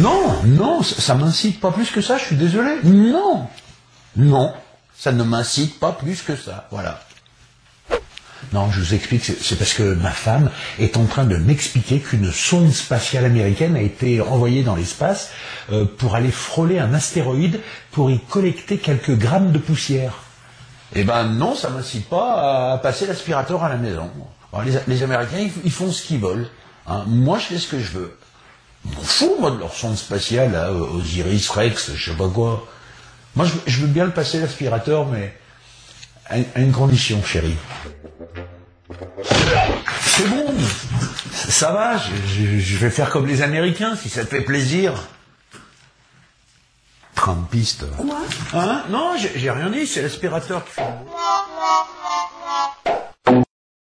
Non, non, ça, m'incite pas plus que ça, je suis désolé. Non, non, ça ne m'incite pas plus que ça, voilà. Non, je vous explique, c'est- parce que ma femme est en train de m'expliquer qu'une sonde spatiale américaine a été envoyée dans l'espace euh, pour aller frôler un astéroïde pour y collecter quelques grammes de poussière. Eh ben non, ça m'incite pas à passer l'aspirateur à la maison. Les, Américains, ils, ils font ce qu'ils veulent. hein. Moi, je fais ce que je veux. Fous, moi, de leur sonde spatiale, là, Osiris Rex, je sais pas quoi. Moi, je, je veux bien le passer l'aspirateur, mais à, à une condition, chérie. C'est bon, ça va, je, je- je vais faire comme les Américains, si ça te fait plaisir. Trumpiste. Quoi? Hein? Non, j'ai j'ai rien dit, c'est l'aspirateur qui fait...